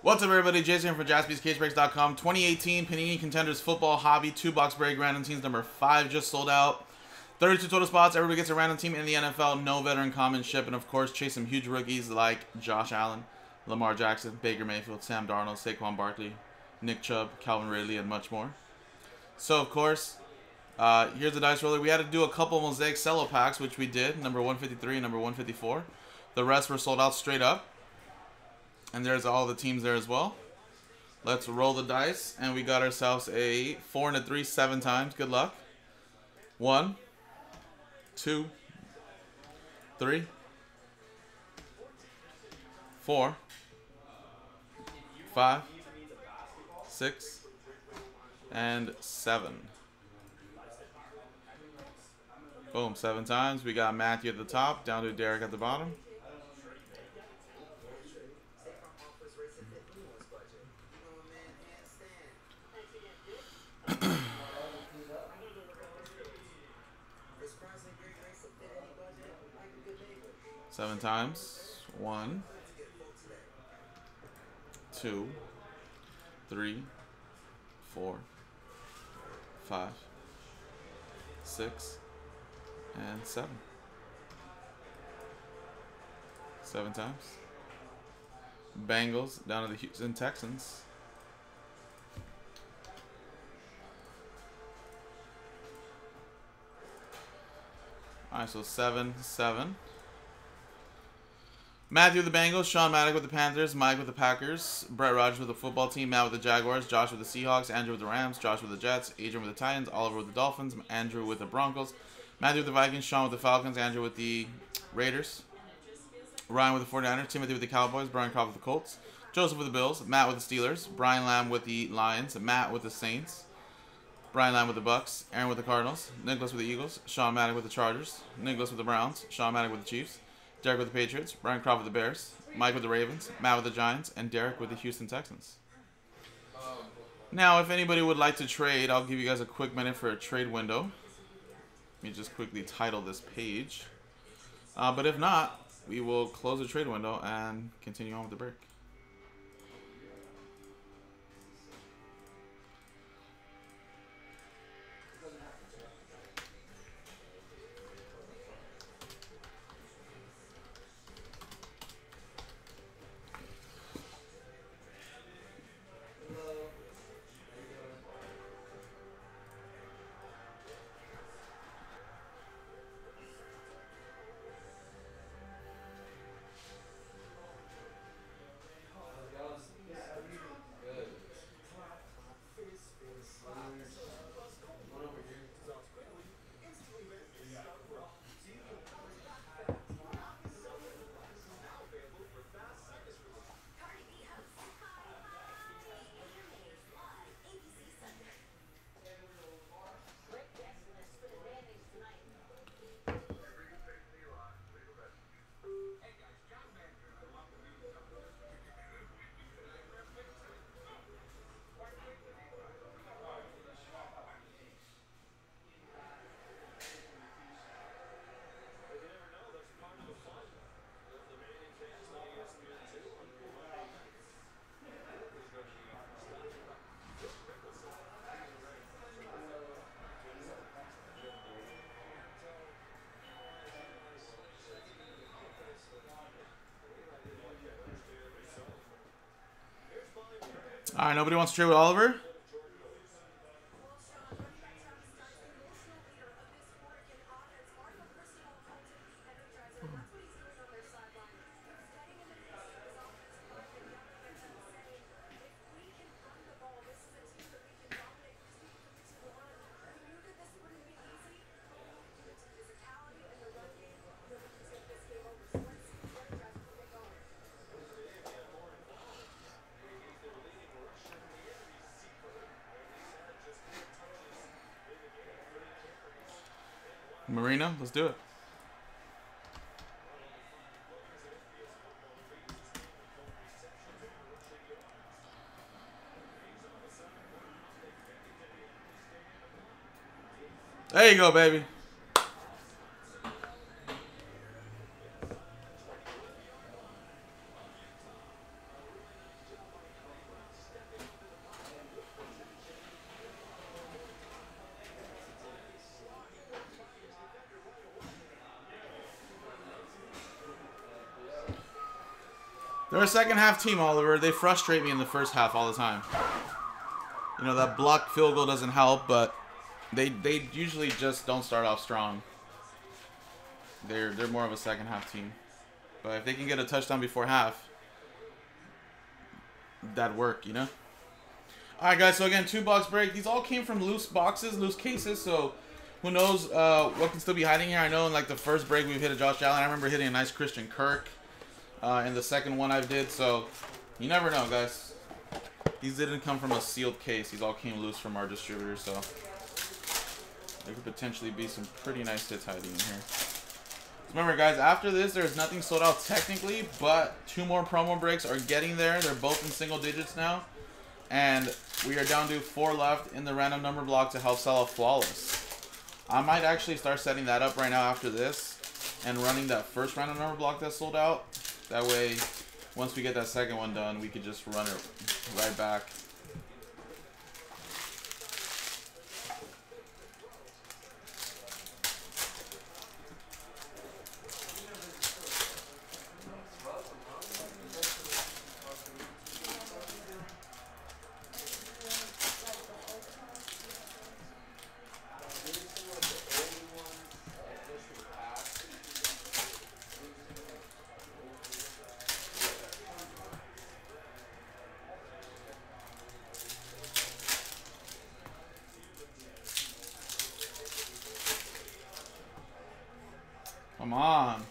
What's up, everybody? Jason from JaspysCaseBreaks.com. 2018 Panini Contenders Football Hobby 2-box break random teams number 5 just sold out. 32 total spots. Everybody gets a random team in the NFL. No veteran common ship. And, of course, chase some huge rookies like Josh Allen, Lamar Jackson, Baker Mayfield, Sam Darnold, Saquon Barkley, Nick Chubb, Calvin Ridley, and much more. So, of course, uh, here's the dice roller. We had to do a couple mosaic cello packs, which we did. Number 153 and number 154. The rest were sold out straight up. And there's all the teams there as well. Let's roll the dice. And we got ourselves a 4 and a 3 seven times. Good luck. One, two, three, four, five, six, and seven. Boom, seven times. We got Matthew at the top, down to Derek at the bottom. Seven times. One, two, three, four, five, six, and seven. Seven times. Bengals down to the Houston Texans. All right, so seven, seven. Matthew with the Bengals, Sean Maddock with the Panthers, Mike with the Packers, Brett Rogers with the football team, Matt with the Jaguars, Josh with the Seahawks, Andrew with the Rams, Josh with the Jets, Adrian with the Titans, Oliver with the Dolphins, Andrew with the Broncos, Matthew with the Vikings, Sean with the Falcons, Andrew with the Raiders, Ryan with the 49ers, Timothy with the Cowboys, Brian Croft with the Colts, Joseph with the Bills, Matt with the Steelers, Brian Lamb with the Lions, Matt with the Saints, Brian Lamb with the Bucks, Aaron with the Cardinals, Nicholas with the Eagles, Sean Maddock with the Chargers, Nicholas with the Browns, Sean Maddock with the Chiefs, Derek with the Patriots, Brian Croft with the Bears, Mike with the Ravens, Matt with the Giants, and Derek with the Houston Texans. Now, if anybody would like to trade, I'll give you guys a quick minute for a trade window. Let me just quickly title this page. Uh, but if not, we will close the trade window and continue on with the break. All right, nobody wants to trade with Oliver? Marina, let's do it. There you go, baby. They're a second half team, Oliver. They frustrate me in the first half all the time. You know, that block field goal doesn't help, but they they usually just don't start off strong. They're they're more of a second half team. But if they can get a touchdown before half, that work, you know? Alright guys, so again, two box break. These all came from loose boxes, loose cases, so who knows uh, what can still be hiding here. I know in like the first break we've hit a Josh Allen. I remember hitting a nice Christian Kirk uh, in the second one I did. So you never know, guys. These didn't come from a sealed case. These all came loose from our distributor. So there could potentially be some pretty nice hits hiding in here. So remember, guys, after this, there's nothing sold out technically, but two more promo breaks are getting there. They're both in single digits now. And we are down to four left in the random number block to help sell a flawless. I might actually start setting that up right now after this and running that first random number block that sold out. That way, once we get that second one done, we could just run it right back. Come on.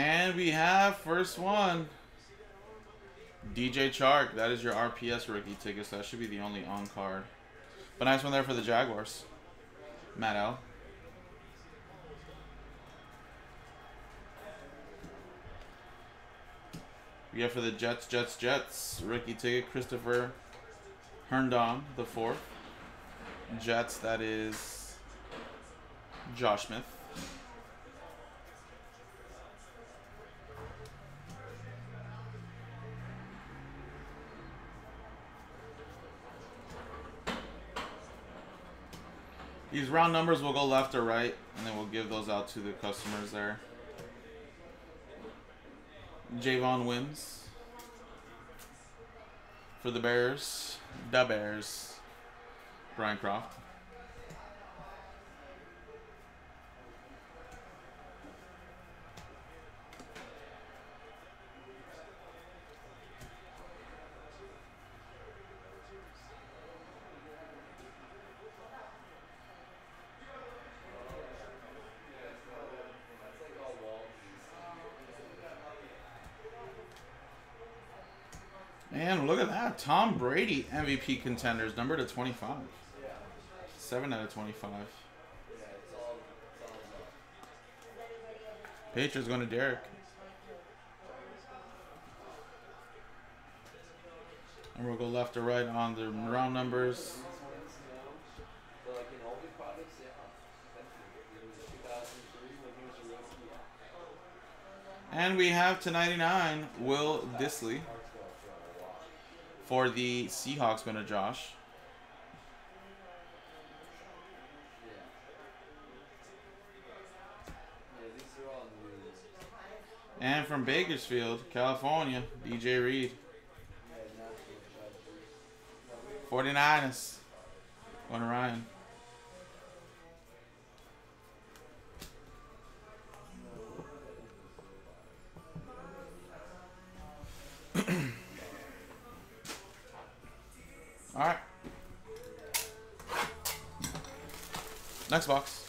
And we have first one. DJ Chark. That is your RPS rookie ticket, so that should be the only on card. But nice one there for the Jaguars. Matt L. We have for the Jets, Jets, Jets. Rookie ticket, Christopher Herndon, the fourth. Jets, that is Josh Smith. These round numbers will go left or right, and then we'll give those out to the customers there. Javon Wims for the Bears. The Bears. Brian Croft. And look at that. Tom Brady MVP contenders, number to 25. 7 out of 25. Patriots going to Derek. And we'll go left or right on the round numbers. And we have to 99, Will Dissly for the Seahawks going to Josh. And from Bakersfield, California, DJ Reed. 49ers. Going to Ryan. Next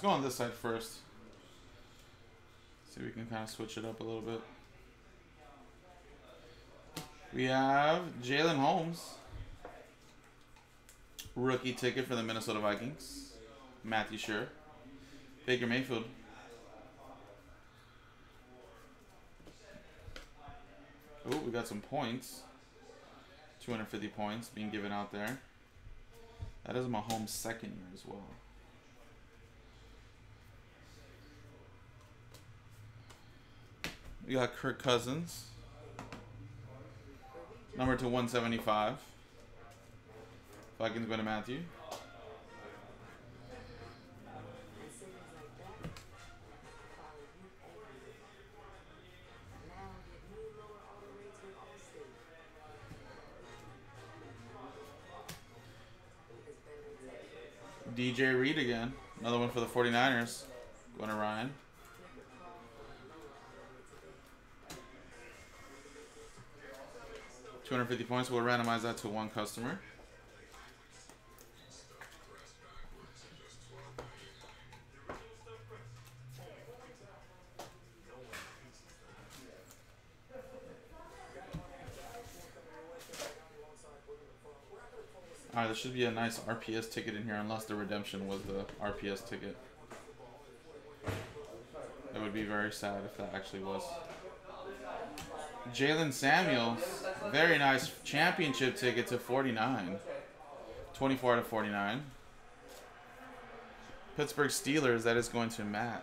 let's go on this side first. See if we can kind of switch it up a little bit. We have Jalen Holmes. Rookie ticket for the Minnesota Vikings. Matthew Sure. Baker Mayfield. Oh, we got some points. 250 points being given out there. That is Mahomes' second year as well. We got Kirk Cousins. Number to 175. Vikings go to Matthew. DJ Reed again. Another one for the 49ers. Going to Ryan. Two hundred fifty points. We'll randomize that to one customer. Alright, there should be a nice RPS ticket in here unless the redemption was the RPS ticket. That would be very sad if that actually was. Jaylen Samuels, very nice championship ticket to 49. 24 out of 49. Pittsburgh Steelers, that is going to Matt.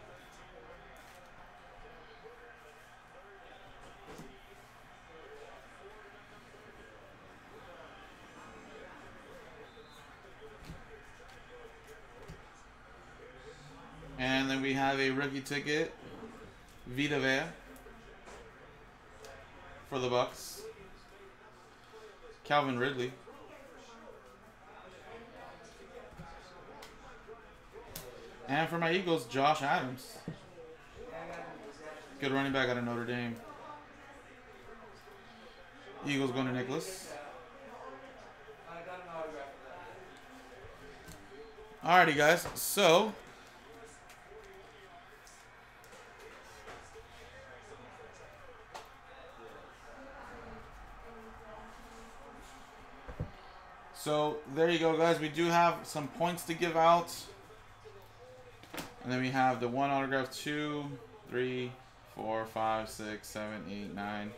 And then we have a rookie ticket, Vita Vea for the Bucks. Calvin Ridley. And for my Eagles, Josh Adams. Good running back out of Notre Dame. Eagles going to Nicholas. Alrighty, guys. So, So there you go, guys. We do have some points to give out. And then we have the one autograph, two, three, four, five, six, seven, eight, nine.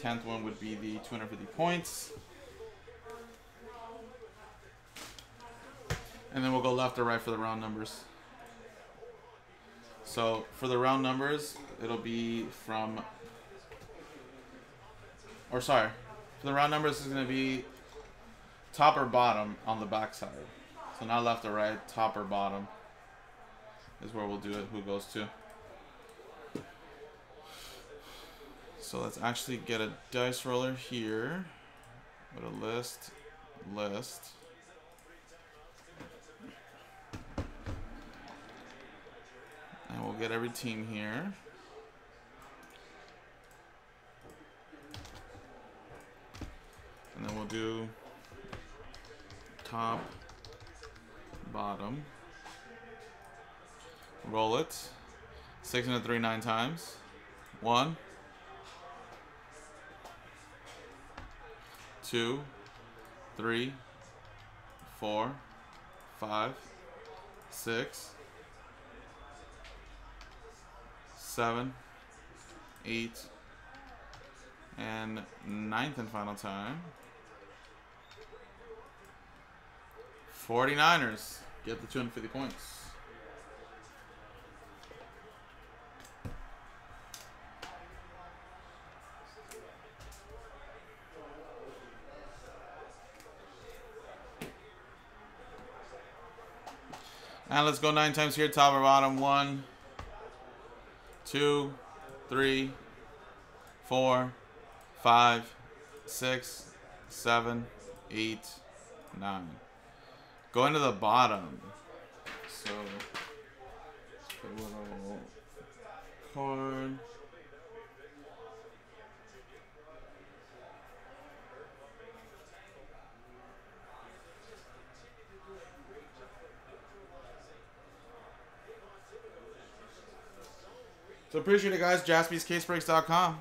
Tenth one would be the 250 points. And then we'll go left or right for the round numbers. So for the round numbers, it'll be from, or sorry, for the round numbers is going to be top or bottom on the back side. So not left or right, top or bottom is where we'll do it, who goes to. So let's actually get a dice roller here with a list, list. And we'll get every team here. And then we'll do top, bottom. Roll it. Six and a three nine times. One. Two. Three. Four. Five. Six. Seven. Eight. And ninth and final time. 49ers get the 250 points. And let's go nine times here, top or bottom. One, two, three, four, five, six, seven, eight, nine. Going to the bottom. So, put a little card. So appreciate it, guys. JaspysCaseBreaks.com.